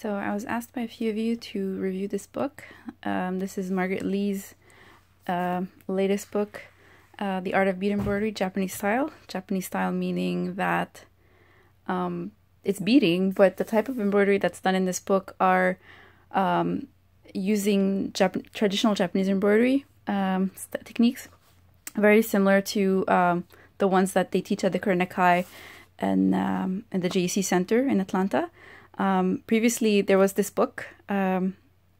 So I was asked by a few of you to review this book. Um, this is Margaret Lee's uh, latest book, uh, The Art of Bead Embroidery, Japanese Style. Japanese style meaning that um, it's beading, but the type of embroidery that's done in this book are um, using Jap- traditional Japanese embroidery um, techniques, very similar to um, the ones that they teach at the Kurenaikai and um, in the JEC Center in Atlanta. Um, previously, there was this book um,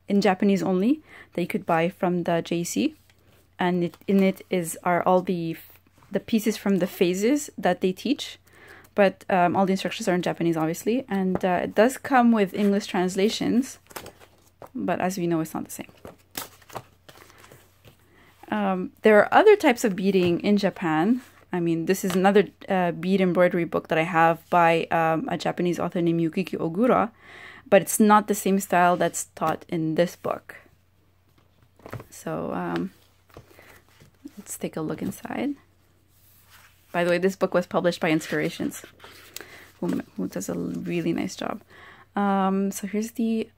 in Japanese only that you could buy from the JEC, and it, in it is are all the the pieces from the phases that they teach, but um, all the instructions are in Japanese, obviously, and uh, it does come with English translations, but as we know, it's not the same. Um, there are other types of beading in Japan I mean, this is another uh, bead embroidery book that I have by um, a Japanese author named Yukiki Ogura, but it's not the same style that's taught in this book. So um, let's take a look inside. By the way, this book was published by Inspirations, who, who does a really nice job. Um, so here's the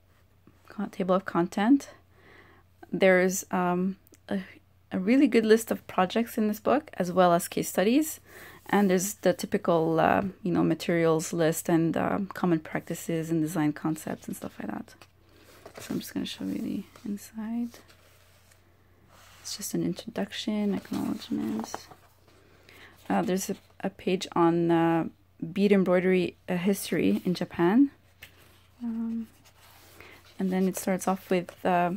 table of content. There's um, a a really good list of projects in this book, as well as case studies. And there's the typical, uh, you know, materials list and uh, common practices and design concepts and stuff like that. So I'm just going to show you the inside. It's just an introduction, acknowledgements. Uh, there's a, a, page on uh, bead embroidery uh, history in Japan. Um, and then it starts off with uh,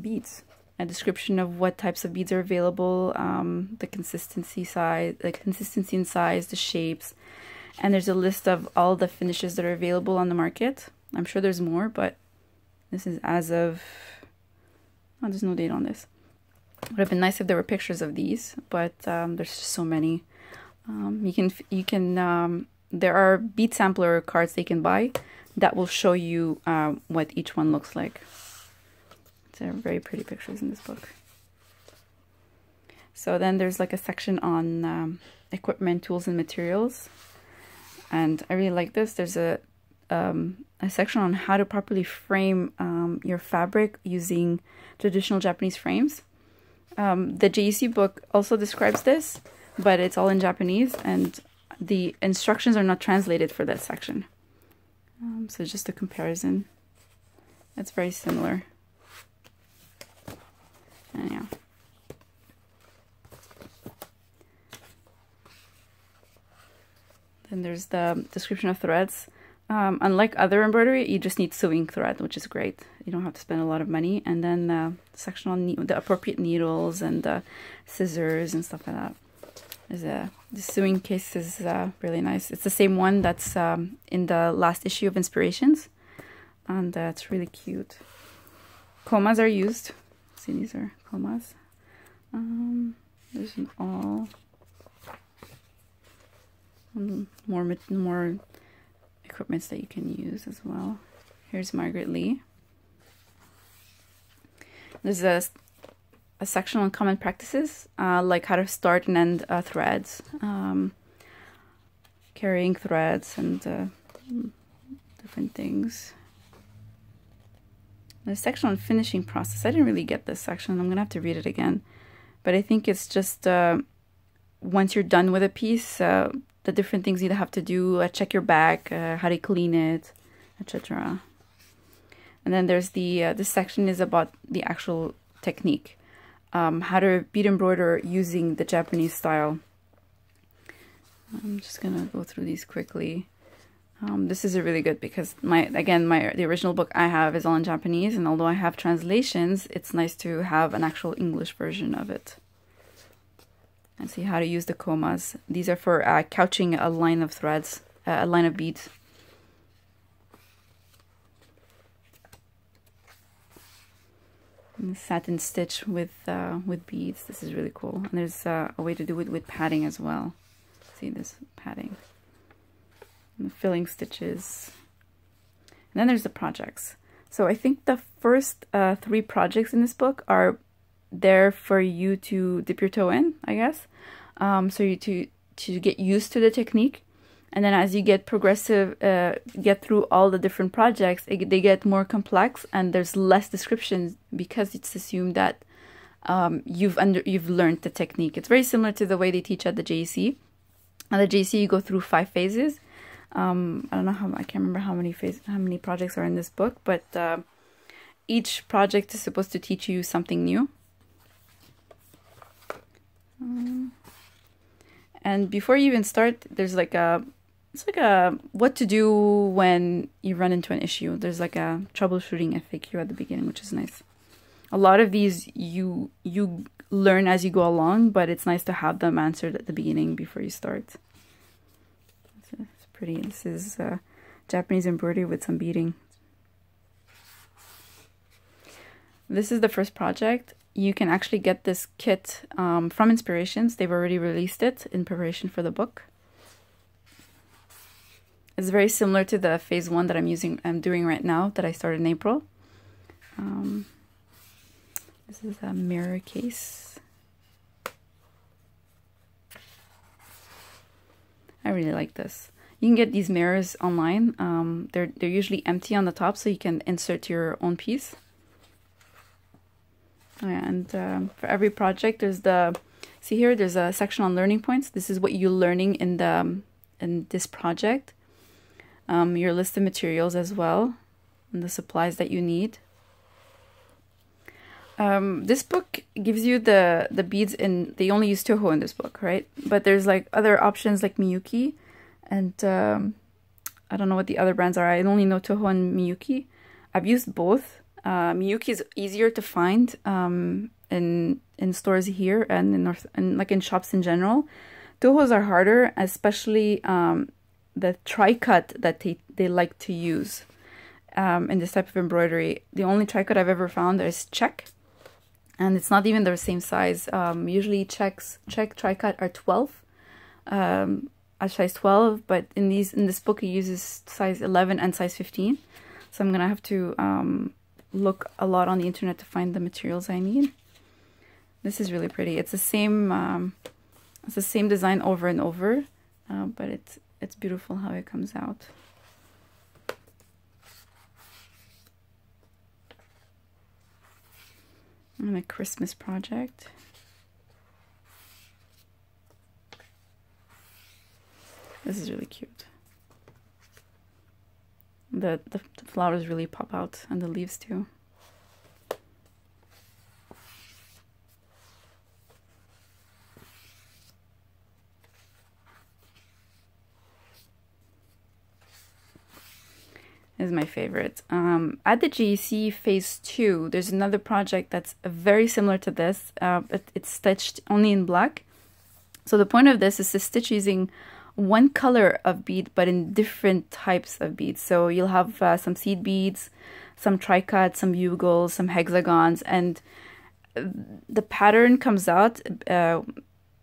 beads a description of what types of beads are available, um, the consistency size, the consistency in size, the shapes, and there's a list of all the finishes that are available on the market. I'm sure there's more, but this is as of. Oh, there's no date on this. Would have been nice if there were pictures of these, but um, there's just so many. Um, you can you can um, there are bead sampler cards they can buy that will show you uh, what each one looks like. There are very pretty pictures in this book. So then there's like a section on um, equipment, tools, and materials. And I really like this. There's a um, a section on how to properly frame um, your fabric using traditional Japanese frames. Um, the JEC book also describes this, but it's all in Japanese, and the instructions are not translated for that section. Um, so just a comparison. It's very similar. Yeah. Then there's the description of threads. Um, unlike other embroidery, you just need sewing thread, which is great. You don't have to spend a lot of money. And then the on the appropriate needles and the scissors and stuff like that. There's a, the sewing case is uh, really nice. It's the same one that's um, in the last issue of Inspirations. And uh, it's really cute. Komas are used. See, these are komas. Um, there's an all more more equipments that you can use as well. Here's Margaret Lee. There's a, a section on common practices, uh, like how to start and end uh, threads, um, carrying threads, and uh, different things. The section on finishing process, I didn't really get this section. I'm going to have to read it again. But I think it's just uh, once you're done with a piece, uh, the different things you have to do, uh, check your back, uh, how to clean it, etc. And then there's the, uh, this section is about the actual technique. Um, how to bead embroider using the Japanese style. I'm just going to go through these quickly. Um, this is a really good because my again my the original book I have is all in Japanese, and although I have translations, it's nice to have an actual English version of it. And see how to use the komas. These are for uh, couching a line of threads, uh, a line of beads. And satin stitch with uh, with beads. This is really cool. And there's uh, a way to do it with padding as well. See this padding filling stitches. And then there's the projects. So I think the first uh, three projects in this book are there for you to dip your toe in, I guess. Um, so you to to get used to the technique. and then as you get progressive uh, get through all the different projects it, they get more complex and there's less descriptions because it's assumed that um, you've under you've learned the technique it's very similar to the way they teach at the JEC at the JEC you go through five phases um, I don't know how I can't remember how many phase how many projects are in this book but uh, each project is supposed to teach you something new um, and before you even start there's like a it's like a what to do when you run into an issue. There's like a troubleshooting FAQ at the beginning, which is nice. A lot of these you you learn as you go along, but it's nice to have them answered at the beginning before you start. Pretty. This is uh, Japanese embroidery with some beading. This is the first project. You can actually get this kit um, from Inspirations. They've already released it in preparation for the book. It's very similar to the phase one that I'm using, I'm doing right now that I started in April. Um, this is a mirror case. I really like this. You can get these mirrors online. Um, they're they're usually empty on the top, so you can insert your own piece. And um, for every project, there's the see here. There's a section on learning points. This is what you're learning in the in this project um, your list of materials as well and the supplies that you need. Um, this book gives you the the beads in they only use Toho in this book, right? But there's like other options like Miyuki, and um, I don't know what the other brands are. I only know Toho and Miyuki. I've used both. Uh, Miyuki is easier to find um, in in stores here and in North and like in shops in general. Tohos are harder, especially um, the tri-cut that they, they like to use um, in this type of embroidery. The only tri-cut I've ever found is Czech, and it's not even the same size. Um, usually Czechs Czech tri-cut are 12, um, a size 12, but in these in this book it uses size 11 and size 15. So I'm gonna have to um, look a lot on the internet to find the materials I need. This is really pretty. It's the same um, it's the same design over and over, uh, but it's it's beautiful how it comes out. And a Christmas project. This is really cute. The, the, the flowers really pop out and the leaves too. This is my favorite. Um, at the JEC Phase 2, there's another project that's very similar to this. Uh, it, it's stitched only in black. So the point of this is to stitch using one color of bead, but in different types of beads. So you'll have uh, some seed beads, some tri-cuts, some bugles, some hexagons, and the pattern comes out uh,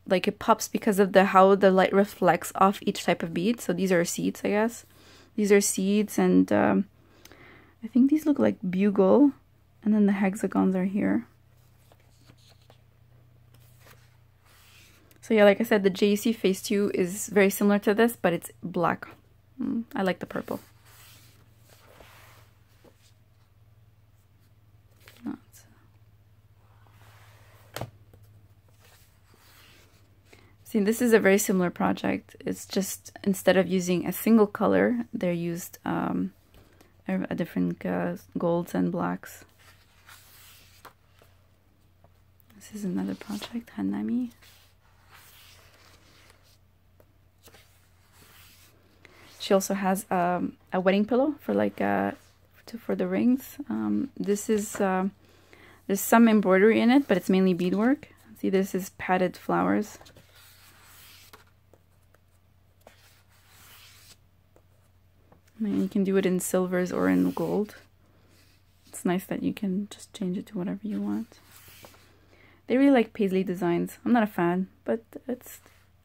like it pops because of the how the light reflects off each type of bead. So these are seeds, I guess. These are seeds and um, I think these look like bugle and then the hexagons are here. So yeah, like I said, the JEC Phase 2 is very similar to this, but it's black. Mm, I like the purple. See, this is a very similar project. It's just instead of using a single color, they're used um, a, a different uh, golds and blacks. This is another project, Hanami. She also has um, a wedding pillow for like uh, to, for the rings. Um, this is uh, there's some embroidery in it, but it's mainly beadwork. See, this is padded flowers. And you can do it in silvers or in gold. It's nice that you can just change it to whatever you want. They really like paisley designs. I'm not a fan, but it's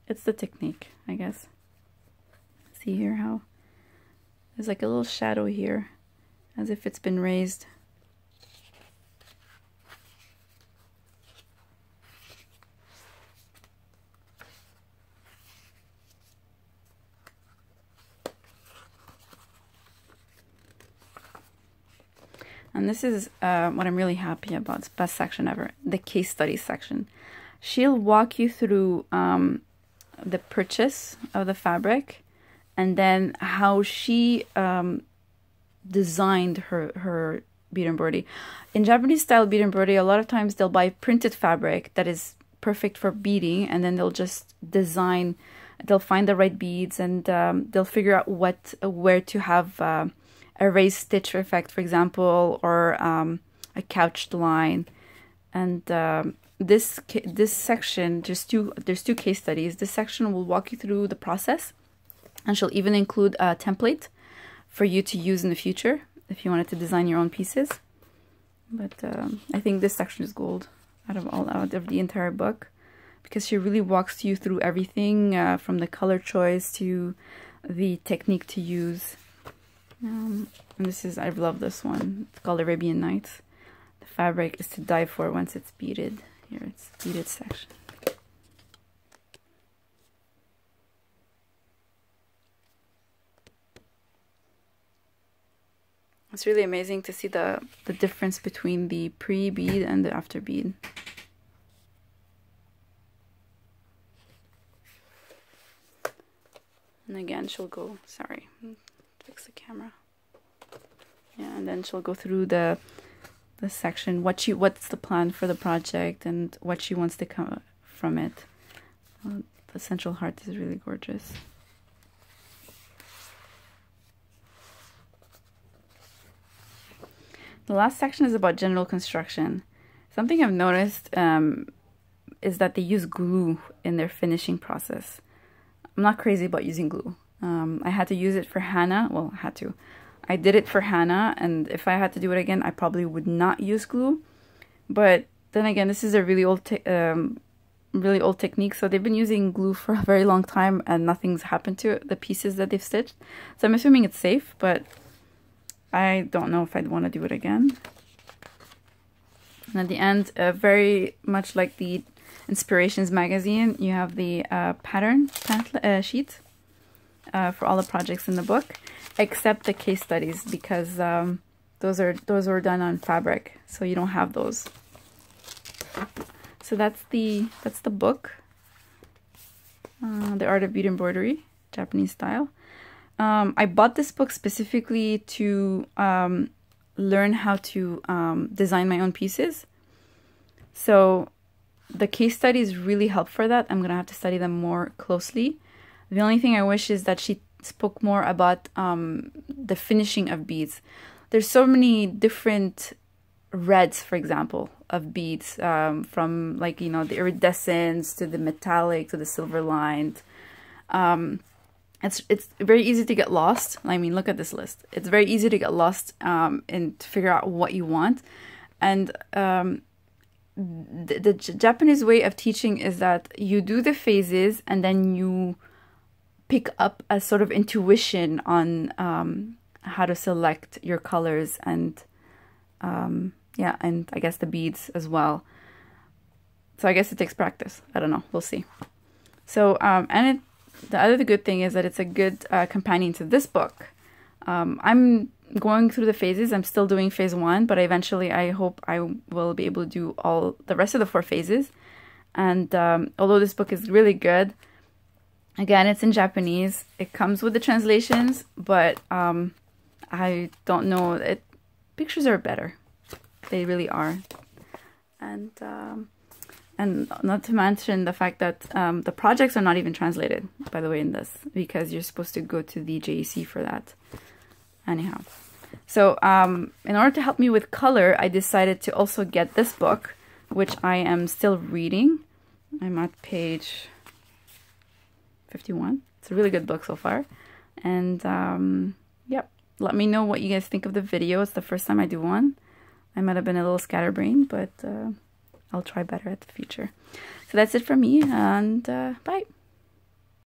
it's the technique, I guess see here how there's like a little shadow here as if it's been raised. And this is uh, what I'm really happy about. It's best section ever, the case study section. She'll walk you through um, the purchase of the fabric and then how she um, designed her, her bead embroidery. In Japanese style bead embroidery, a lot of times they'll buy printed fabric that is perfect for beading and then they'll just design they'll find the right beads and um, they'll figure out what where to have uh, a raised stitch effect for example or um, a couched line and um, this this section just two there's two case studies this section will walk you through the process and she'll even include a template for you to use in the future if you wanted to design your own pieces but um, I think this section is gold out of all out of the entire book because she really walks you through everything uh, from the color choice to the technique to use. Um, and this is, I love this one. It's called Arabian Nights. The fabric is to die for once it's beaded. Here it's beaded section. It's really amazing to see the, the difference between the pre-bead and the after bead. And again, she'll go, sorry, fix the camera. Yeah, and then she'll go through the the section, what she, what's the plan for the project and what she wants to come from it. Uh, the central heart is really gorgeous. The last section is about general construction. Something I've noticed um, is that they use glue in their finishing process. I'm not crazy about using glue. Um, I had to use it for Hannah. Well, I had to. I did it for Hannah, and if I had to do it again, I probably would not use glue. But then again, this is a really old, um, really old technique. So they've been using glue for a very long time, and nothing's happened to it, the pieces that they've stitched. So I'm assuming it's safe, but I don't know if I'd want to do it again. And at the end, uh, very much like the Inspirations magazine, you have the uh, pattern uh, sheet uh, for all the projects in the book, except the case studies because um, those are those were done on fabric, so you don't have those. So that's the that's the book, uh, The Art of Bead Embroidery, Japanese style. Um, I bought this book specifically to um, learn how to um, design my own pieces. So the case studies really help for that. I'm going to have to study them more closely. The only thing I wish is that she spoke more about um, the finishing of beads. There's so many different reds, for example, of beads, um, from like, you know, the iridescence to the metallic to the silver lined. Um, it's it's very easy to get lost. I mean, look at this list. It's very easy to get lost um, and to figure out what you want. And um, the, the Japanese way of teaching is that you do the phases and then you pick up a sort of intuition on um, how to select your colors and um, yeah, and I guess the beads as well. So I guess it takes practice. I don't know. We'll see. So um, and it, the other good thing is that it's a good uh, companion to this book. Um, I'm going through the phases. I'm still doing phase one, but eventually I hope I will be able to do all the rest of the four phases. And um, although this book is really good, again, it's in Japanese. It comes with the translations, but um, I don't know. It pictures are better. They really are. And um, and not to mention the fact that um, the projects are not even translated, by the way, in this, because you're supposed to go to the JEC for that anyhow. So um, in order to help me with color I decided to also get this book which I am still reading. I'm at page 51 it's a really good book so far. And um, yep. Let me know what you guys think of the video. It's the first time I do one. I might have been a little scatterbrained but uh, I'll try better at the future. So that's it for me and uh, bye